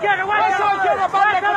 Get away!